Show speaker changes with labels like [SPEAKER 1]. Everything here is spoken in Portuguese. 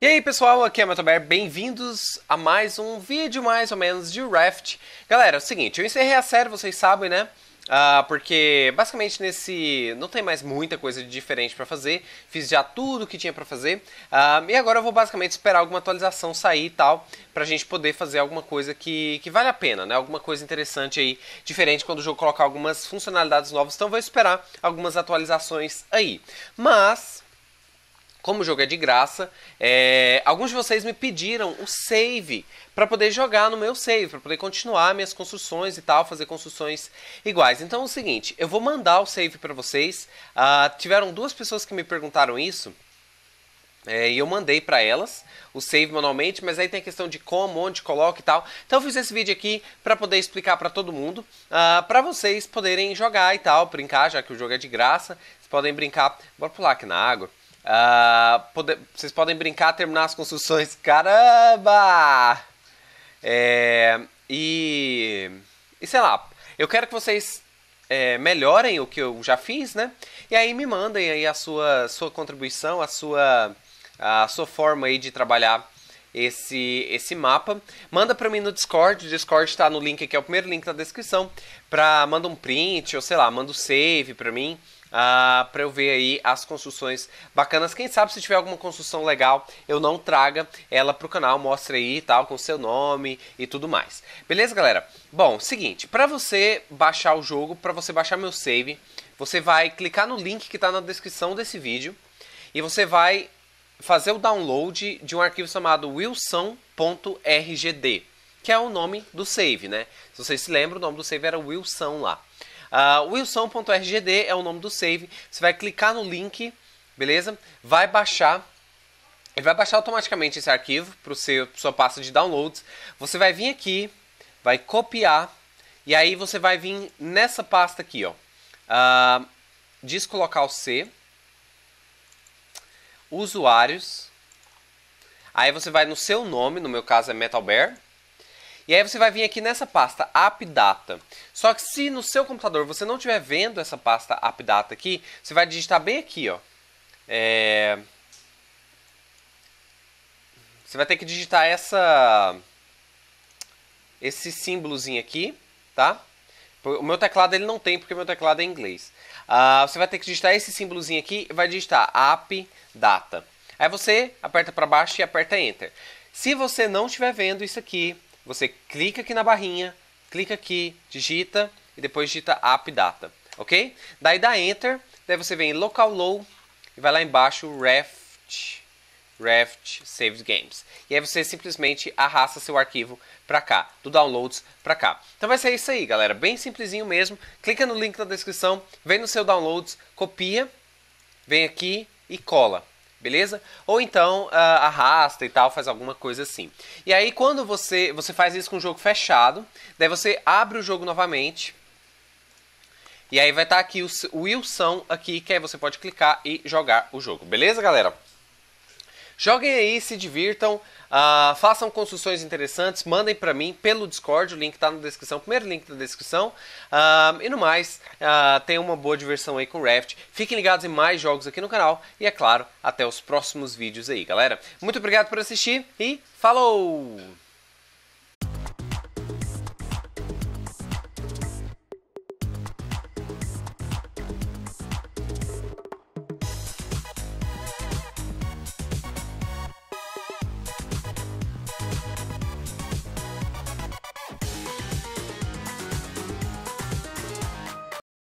[SPEAKER 1] E aí pessoal, aqui é o Metober, bem-vindos a mais um vídeo mais ou menos de Raft. Galera, é o seguinte, eu encerrei a série, vocês sabem, né? Uh, porque basicamente nesse não tem mais muita coisa de diferente para fazer, fiz já tudo que tinha para fazer uh, e agora eu vou basicamente esperar alguma atualização sair e tal para a gente poder fazer alguma coisa que, que vale a pena, né? Alguma coisa interessante aí, diferente quando o jogo colocar algumas funcionalidades novas, então vou esperar algumas atualizações aí. Mas como o jogo é de graça, é, alguns de vocês me pediram o save para poder jogar no meu save, para poder continuar minhas construções e tal, fazer construções iguais. Então é o seguinte, eu vou mandar o save para vocês. Uh, tiveram duas pessoas que me perguntaram isso. É, e eu mandei para elas o save manualmente, mas aí tem a questão de como, onde coloca e tal. Então eu fiz esse vídeo aqui para poder explicar para todo mundo, uh, ah, para vocês poderem jogar e tal, brincar, já que o jogo é de graça. Vocês podem brincar. Bora pular aqui na água. Uh, pode, vocês podem brincar, terminar as construções. Caramba! É, e, e sei lá, eu quero que vocês é, melhorem o que eu já fiz, né? E aí me mandem aí a sua, sua contribuição, a sua, a sua forma aí de trabalhar esse, esse mapa. Manda para mim no Discord, o Discord está no link aqui, é o primeiro link da descrição. Pra, manda um print, ou sei lá, manda um save para mim. Uh, ah, para eu ver aí as construções bacanas. Quem sabe se tiver alguma construção legal, eu não traga ela pro canal, mostre aí tal, com seu nome e tudo mais. Beleza, galera? Bom, seguinte, para você baixar o jogo, para você baixar meu save, você vai clicar no link que está na descrição desse vídeo e você vai fazer o download de um arquivo chamado wilson.rgd, que é o nome do save, né? Se vocês se lembram, o nome do save era Wilson lá. Uh, wilson.rgd é o nome do save. Você vai clicar no link, beleza? Vai baixar. Ele vai baixar automaticamente esse arquivo para o sua pasta de downloads. Você vai vir aqui, vai copiar e aí você vai vir nessa pasta aqui, ó. Uh, descolocar o C, usuários. Aí você vai no seu nome, no meu caso é Metal Bear. E aí você vai vir aqui nessa pasta AppData. Só que se no seu computador você não estiver vendo essa pasta AppData aqui, você vai digitar bem aqui, ó. É... Você vai ter que digitar essa esse símbolozinho aqui, tá? O meu teclado ele não tem porque o meu teclado é inglês. Uh, você vai ter que digitar esse símbolozinho aqui e vai digitar AppData. Aí você aperta para baixo e aperta Enter. Se você não estiver vendo isso aqui, você clica aqui na barrinha, clica aqui, digita e depois digita app data, ok? Daí dá enter, daí você vem em local low e vai lá embaixo Raft, Raft Saved Games. E aí você simplesmente arrasta seu arquivo para cá, do downloads para cá. Então vai ser isso aí, galera, bem simplesinho mesmo. Clica no link na descrição, vem no seu downloads, copia, vem aqui e cola beleza? Ou então uh, arrasta e tal, faz alguma coisa assim. E aí quando você você faz isso com o jogo fechado, daí você abre o jogo novamente. E aí vai estar tá aqui o, Wilson aqui, que aí você pode clicar e jogar o jogo. Beleza, galera? Joguem aí, se divirtam, uh, façam construções interessantes, mandem para mim pelo Discord, o link está na descrição, primeiro link da descrição. Uh, e no mais, uh, tenham uma boa diversão aí com o Raft. Fiquem ligados em mais jogos aqui no canal e, é claro, até os próximos vídeos aí, galera. Muito obrigado por assistir e falou!